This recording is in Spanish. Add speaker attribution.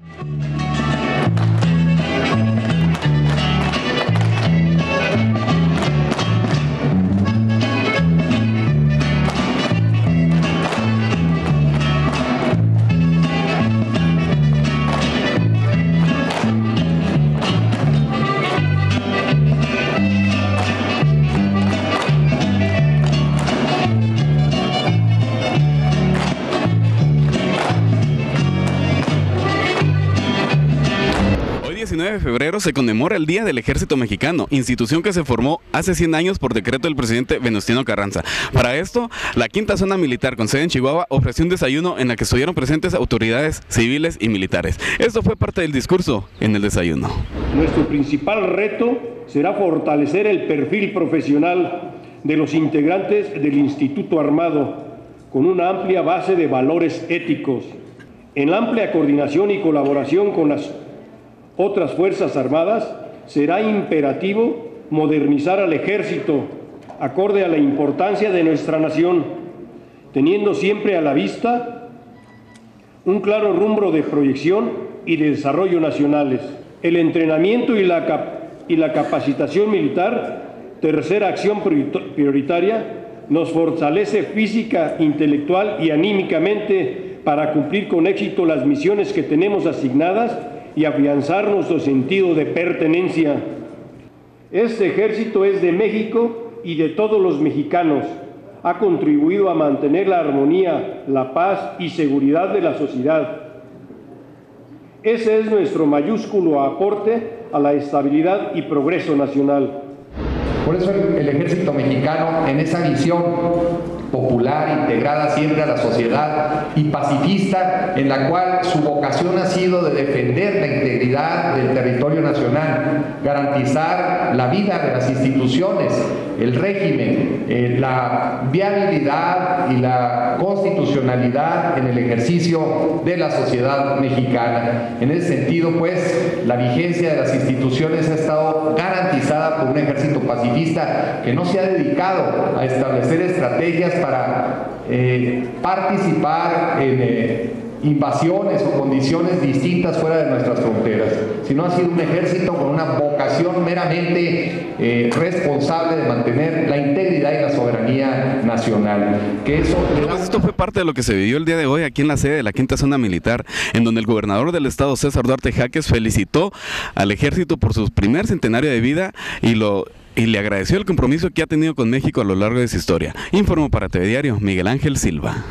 Speaker 1: Música 19 de febrero se conmemora el Día del Ejército Mexicano, institución que se formó hace 100 años por decreto del presidente Venustiano Carranza. Para esto, la quinta zona militar con sede en Chihuahua ofreció un desayuno en la que estuvieron presentes autoridades civiles y militares. Esto fue parte del discurso en el desayuno.
Speaker 2: Nuestro principal reto será fortalecer el perfil profesional de los integrantes del Instituto Armado con una amplia base de valores éticos, en amplia coordinación y colaboración con las otras Fuerzas Armadas, será imperativo modernizar al ejército acorde a la importancia de nuestra nación, teniendo siempre a la vista un claro rumbo de proyección y de desarrollo nacionales. El entrenamiento y la, y la capacitación militar, tercera acción prioritaria, nos fortalece física, intelectual y anímicamente para cumplir con éxito las misiones que tenemos asignadas y afianzar nuestro sentido de pertenencia. Este ejército es de México y de todos los mexicanos. Ha contribuido a mantener la armonía, la paz y seguridad de la sociedad. Ese es nuestro mayúsculo aporte a la estabilidad y progreso nacional.
Speaker 3: Por eso el, ejército mexicano, en esa visión popular, integrada siempre a la sociedad y pacifista, en la cual su vocación ha sido de defender la del territorio nacional, garantizar la vida de las instituciones, el régimen, eh, la viabilidad y la constitucionalidad en el ejercicio de la sociedad mexicana. En ese sentido, pues, la vigencia de las instituciones ha estado garantizada por un ejército pacifista que no se ha dedicado a establecer estrategias para eh, participar en eh, invasiones o condiciones distintas fuera de nuestras fronteras, sino ha sido un ejército con una vocación meramente eh, responsable de mantener la integridad y la soberanía nacional. Que eso
Speaker 1: esto fue parte de lo que se vivió el día de hoy aquí en la sede de la Quinta Zona Militar, en donde el gobernador del estado, César Duarte Jaques, felicitó al ejército por su primer centenario de vida y lo y le agradeció el compromiso que ha tenido con México a lo largo de su historia. Informo para TV Diario, Miguel Ángel Silva.